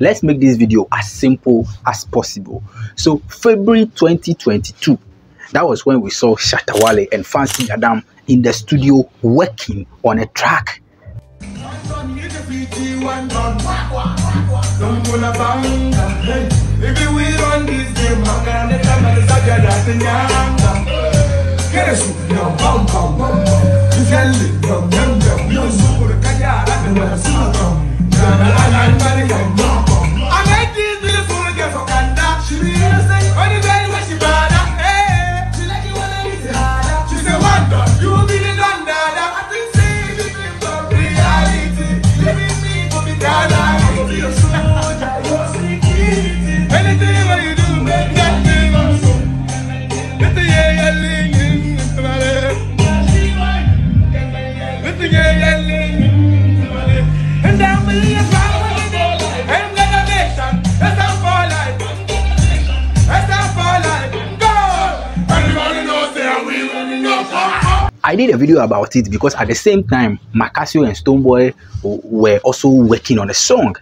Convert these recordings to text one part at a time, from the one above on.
let's make this video as simple as possible so february 2022 that was when we saw Shatta Wale and Fancy Gadam in the studio working on a track I did a video about it because at the same time, Maccasio and Stonebwoy were also working on a song.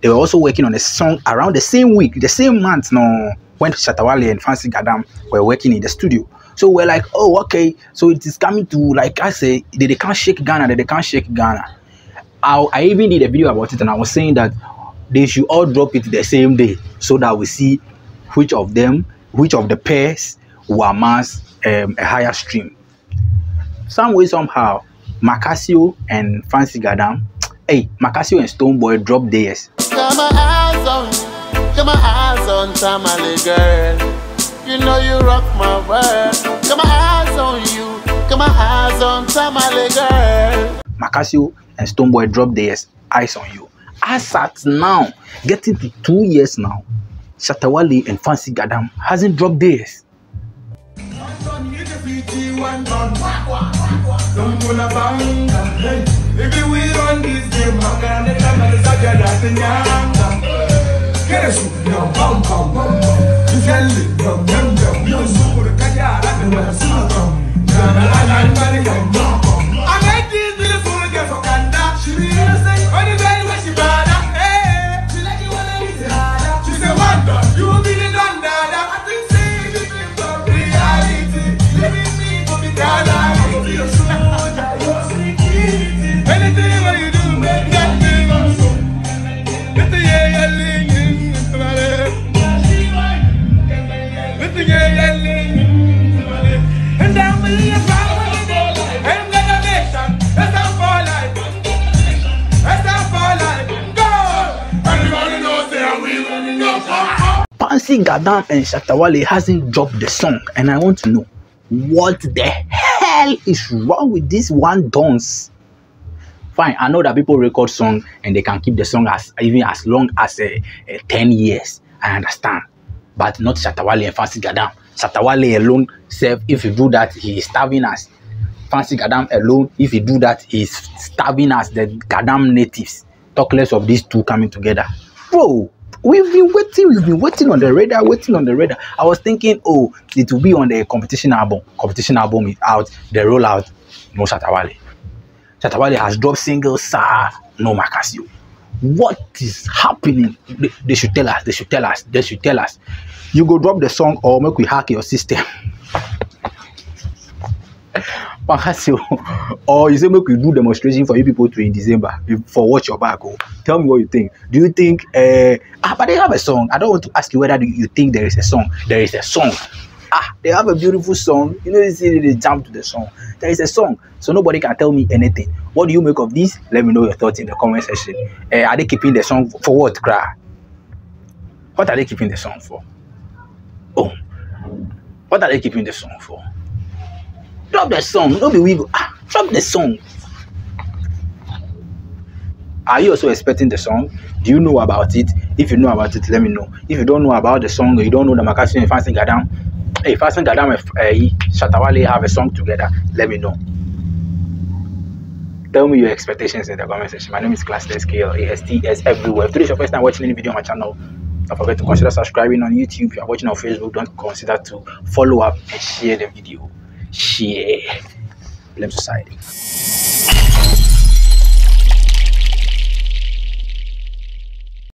They were also working on a song around the same week, the same month, no, when Shatta Wale and Fancy Gadam were working in the studio. So we're like, oh, okay, so it is coming to, like I say, they, they can't shake Ghana, they can't shake Ghana. I, I even did a video about it and I was saying that they should all drop it the same day so that we see which of them, which of the pairs will amass um, a higher stream some way somehow Maccasio and Fancy Gadam, hey, Maccasio and Stonebwoy drop theirs. Got my eyes on you, got my eyes on Tamale girl. You know you rock my world. Got my eyes on you, got my eyes on Tamale girl. Maccasio and Stonebwoy drop theirs, eyes on you. As at now, getting to two years now, Shatta Wale and Fancy Gadam hasn't dropped theirs. Don't pull a banga. Hey, if we run this game, I'm gonna tell my Zaja that the nyanga. Bum, bum, bum, bum. You can live, bum, yum, yum. Super, the kaya, I can wear Gadam and Shatta Wale hasn't dropped the song, and I want to know what the hell is wrong with this one dance? Fine, I know that people record song and they can keep the song as even as long as uh, uh, 10 years. I understand. But not Shatta Wale and Fancy Gadam. Shatta Wale alone, if you do that, he is starving us. Fancy Gadam alone, if you do that, he is starving us, the Gadam natives. Talk less of these two coming together. Bro, we've been waiting, we've been waiting on the radar, waiting on the radar. I was thinking, oh, it will be on the competition album. Competition album is out, the rollout, no Shatta Wale. Shatta Wale has dropped singles, sir, no Maccasio. What is happening? They, they should tell us, they should tell us, they should tell us. You go drop the song or make we hack your system. Maccasio, or you say make we do demonstration for you people to in December for watch your back. Oh, tell me what you think. Do you think? Uh, ah, but they have a song. I don't want to ask you whether you think there is a song. There is a song. Ah, they have a beautiful song. You know, they they jump to the song. There is a song, so nobody can tell me anything. What do you make of this? Let me know your thoughts in the comment section. Uh, are they keeping the song for what, cry? What are they keeping the song for? Oh, what are they keeping the song for? Drop the song. No be we. Ah, drop the song. Are you also expecting the song? Do you know about it? If you know about it, let me know. If you don't know about the song, or you don't know the Maccasio and Fancy Gadam, hey, Fancy Gadam and uh, Shatta Wale have a song together, let me know. Tell me your expectations in the comment section. My name is Klastes KLASTS everywhere. If is your first time watching any video on my channel, don't forget to consider subscribing on YouTube. If you are watching on Facebook, don't consider to follow up and share the video. Shit. Blame society.